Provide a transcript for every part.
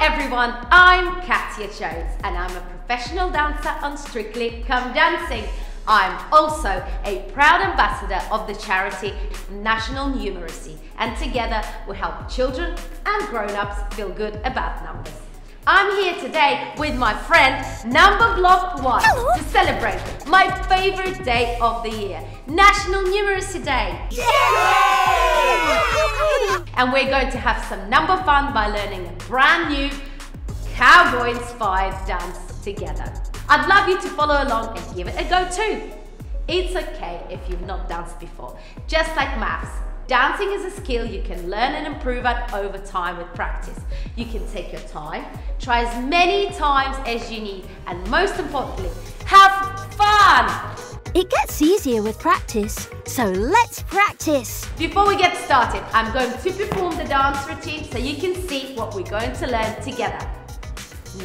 everyone, I'm Katya Jones and I'm a professional dancer on Strictly Come Dancing. I'm also a proud ambassador of the charity National Numeracy and together we help children and grown-ups feel good about numbers. I'm here today with my friend Numberblock 1 Hello. to celebrate my favorite day of the year, National Numeracy Day. And we're going to have some number fun by learning a brand new cowboy inspired dance together. I'd love you to follow along and give it a go too. It's okay if you've not danced before. Just like maths, dancing is a skill you can learn and improve at over time with practice. You can take your time, try as many times as you need, and most importantly, have fun! It gets easier with practice, so let's practice. Before we get started, I'm going to perform the dance routine so you can see what we're going to learn together.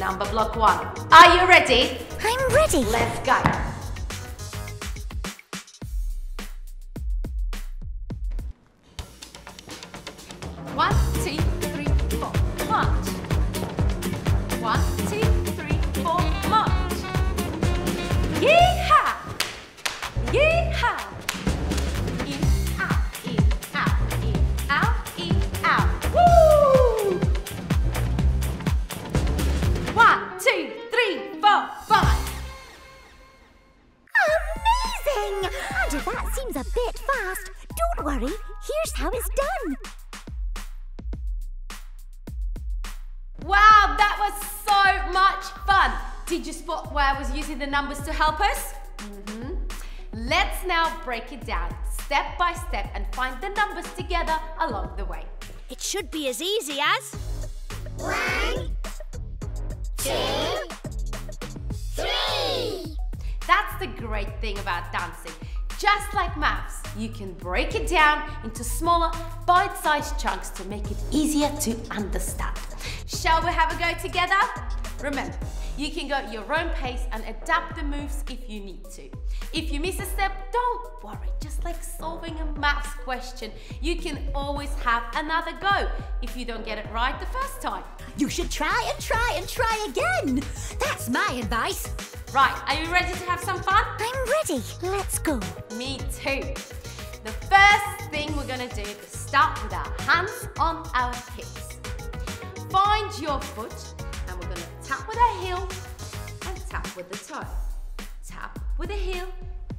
Numberblock one. Are you ready? I'm ready. Let's go. Amazing! And if that seems a bit fast, don't worry. Here's how it's done. Wow, that was so much fun. Did you spot where I was using the numbers to help us? Mhm. Let's now break it down step by step and find the numbers together along the way. It should be as easy as. One, two, three. That's the great thing about dancing. Just like maths, you can break it down into smaller, bite sized chunks to make it easier to understand. Shall we have a go together? Remember, you can go at your own pace and adapt the moves if you need to. If you miss a step, don't worry, just like solving a maths question, you can always have another go if you don't get it right the first time. You should try and try and try again. That's my advice. Right, are you ready to have some fun? I'm ready. Let's go. Me too. The first thing we're gonna do is start with our hands on our hips. Find your foot with our heel and tap with the toe. Tap with the heel,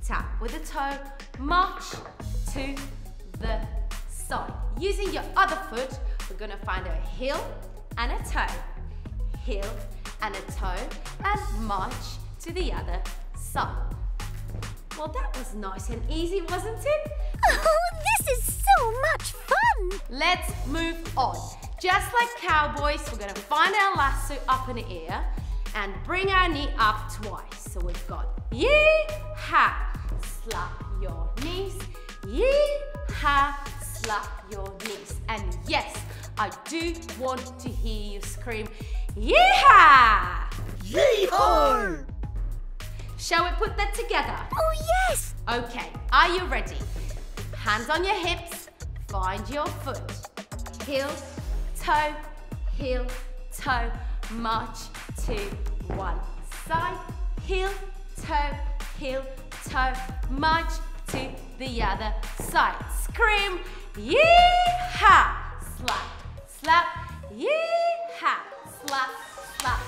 tap with the toe, march to the side. Using your other foot, we're gonna find a heel and a toe. Heel and a toe and march to the other side. Well, that was nice and easy, wasn't it? Oh, this is so much fun. Let's move on. Just like cowboys, we're gonna find our lasso up in the air and bring our knee up twice. So we've got yee-ha, slap your knees, yee-ha, slap your knees. And yes, I do want to hear you scream, yee-ha! Yeehaw! Shall we put that together? Oh, yes. Okay, are you ready? Hands on your hips, find your foot. Heel, toe, heel, toe, march two, one side. Heel, toe, heel, toe, march to the other side. Scream, yee-ha! Slap, slap, yee-ha! Slap, slap.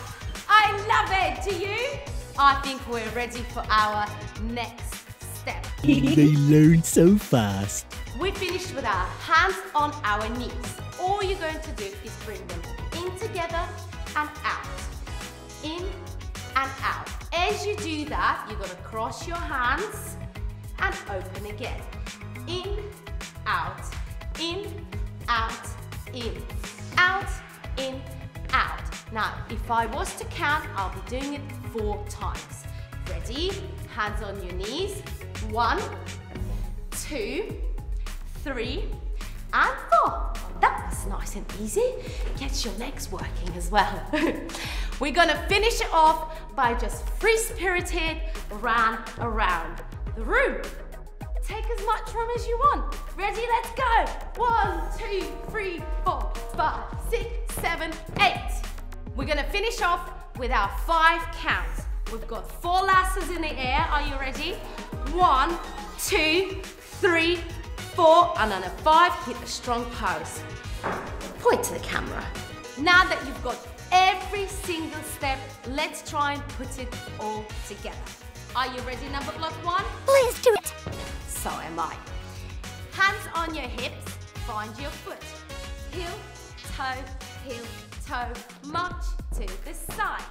I love it, do you? I think we're ready for our next step. they learn so fast. We finished with our hands on our knees. All you're going to do is bring them in together and out. In and out. As you do that, you're to cross your hands and open again. In, out, in, out, in, out, in, out. Now, if I was to count, I'll be doing it four times. Ready? Hands on your knees. One, two, three, and. That was nice and easy. Gets your legs working as well. We're gonna finish it off by just free spirited run around the room. Take as much room as you want. Ready? Let's go. One, two, three, four, five, six, seven, eight. We're gonna finish off with our five counts. We've got four lassos in the air. Are you ready? One, two, three, four, and on a five, hit a strong pose. Point to the camera. Now that you've got every single step, let's try and put it all together. Are you ready, Numberblock one? Let's do it. So am I. Hands on your hips, find your foot. Heel, toe, heel, toe, march to the side.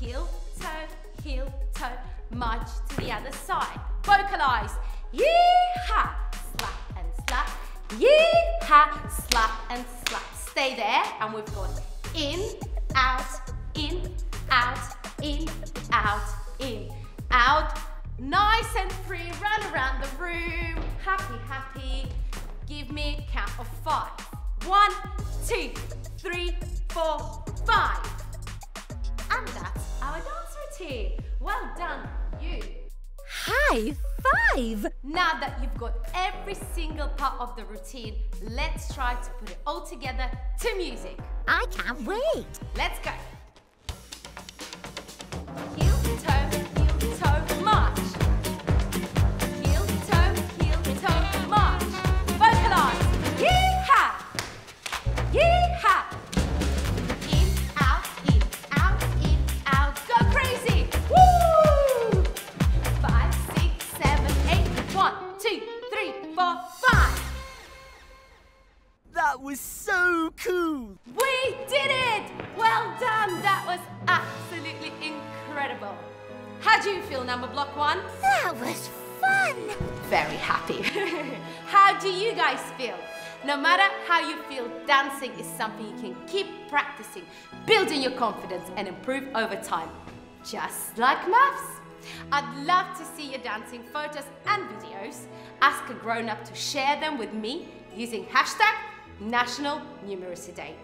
Heel, toe, heel, toe, march to the other side. Vocalize. Yee-ha, slap and slap. Yee-ha, slap and slap. Stay there and we've got in, out, in, out, in, out, in, out. Nice and free, run around the room. Happy, happy. Give me a count of five. One, two, three, four, five. And that's our dance routine. Well done, you. High five. Now that you've got every single part of the routine, let's try to put it all together to music. I can't wait. Let's go. Heel, toe, do you feel, Numberblock one? That was fun. Very happy. how do you guys feel? No matter how you feel, dancing is something you can keep practicing, building your confidence and improve over time. Just like maths. I'd love to see your dancing photos and videos. Ask a grown up to share them with me using hashtag National Numeracy Day.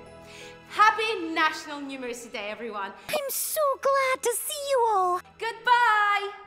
Happy National Numeracy Day, everyone. I'm so glad to see you all. Goodbye!